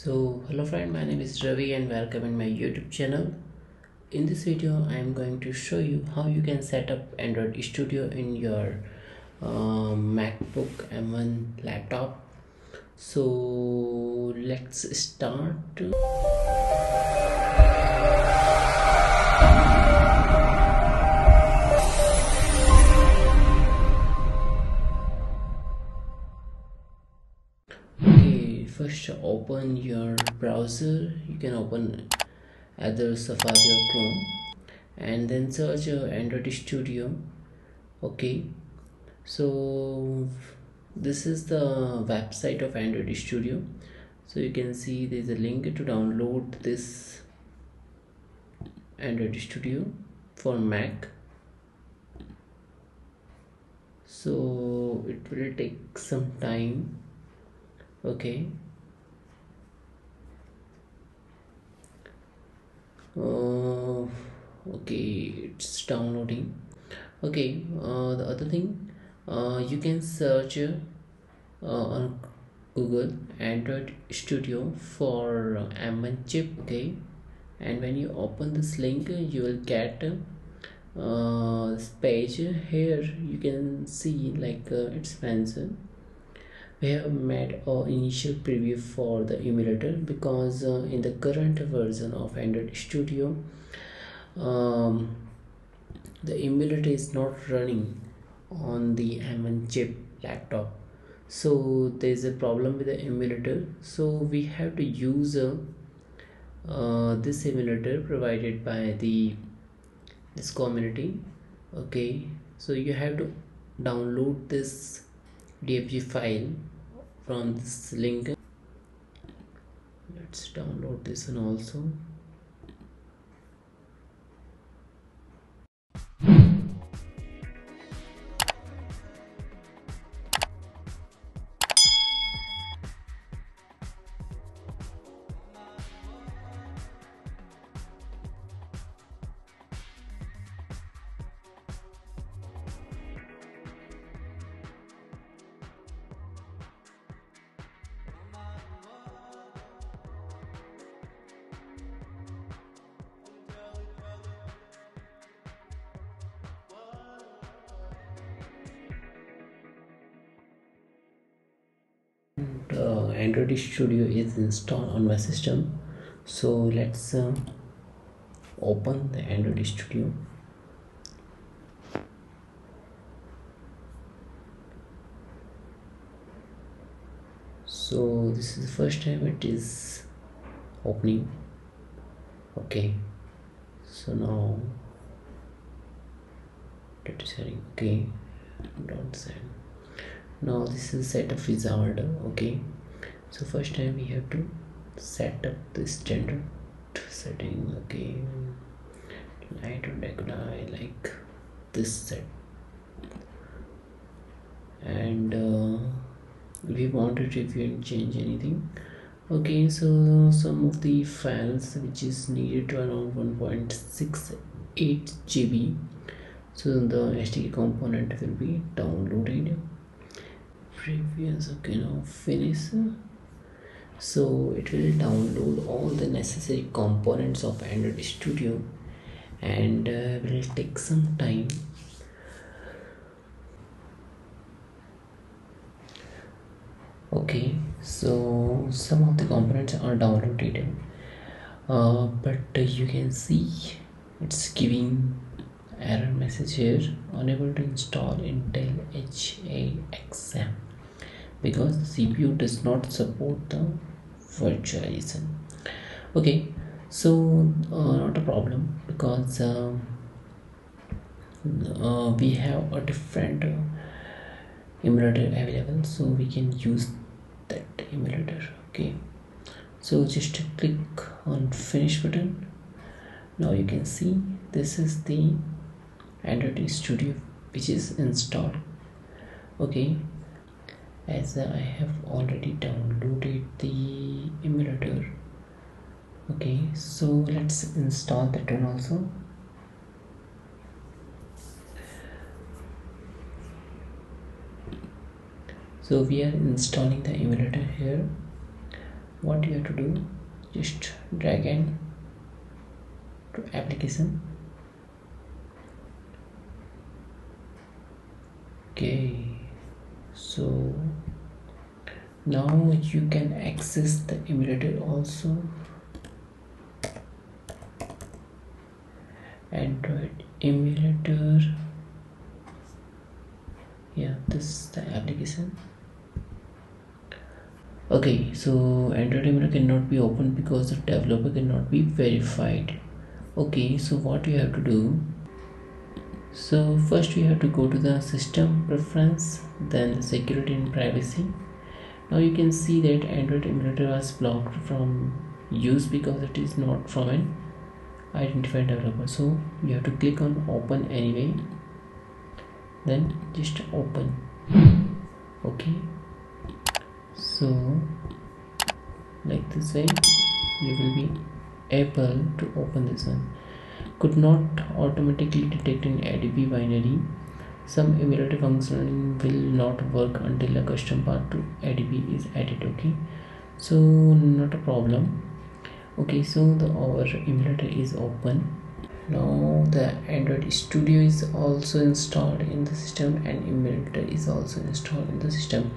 so hello friend my name is Ravi and welcome in my YouTube channel. In this video I am going to show you how you can set up Android Studio in your uh, MacBook M1 laptop. So let's start first open your browser. You can open either safari or chrome. And then search android studio. Okay. So this is the website of android studio. So you can see there's a link to download this android studio for mac. So it will take some time. Okay uh, okay it's downloading. Okay uh, the other thing uh, you can search uh, on google android studio for m1 chip okay? And when you open this link you will get uh, this page here. You can see like uh, it's mentioned we have made our initial preview for the emulator because uh, in the current version of android studio um, the emulator is not running on the m1 chip laptop. So there's a problem with the emulator. So we have to use uh, uh, this emulator provided by the this community. Okay? So you have to download this dmg file from this link. Let's download this one also uh, android studio is installed on my system. So let's uh, open the android studio. So this is the first time it is opening. Okay. So now data sharing. Okay. Don't send now this is setup wizard okay? So first time we have to set up the standard setting okay? Light or regular I like this set. And uh, we want to review and change anything. Okay so some of the files which is needed to around 1.68 GB so the SDK component will be downloaded previous okay now finish so it will download all the necessary components of android studio and uh, will take some time. Okay so some of the components are downloaded. Uh, but uh, you can see it's giving error message here. Unable to install intel HAXM because the CPU does not support the virtualization. Okay so uh, not a problem because uh, uh, we have a different emulator available so we can use that emulator okay? So just click on finish button. Now you can see this is the android studio which is installed okay as I have already downloaded the emulator. Okay so let's install that one also. So we are installing the emulator here. What you have to do just drag and to application. Okay so now you can access the emulator also. Android emulator. Yeah this is the application. Okay so android emulator cannot be opened because the developer cannot be verified. Okay so what you have to do? So first we have to go to the system preference then security and privacy now you can see that android emulator was blocked from use because it is not from an identified developer. So you have to click on open anyway. Then just open. Okay. So like this way you will be able to open this one. Could not automatically detect an adb binary some emulator function will not work until a custom path to adb is added okay? So not a problem. Okay so the our emulator is open. Now the android studio is also installed in the system and emulator is also installed in the system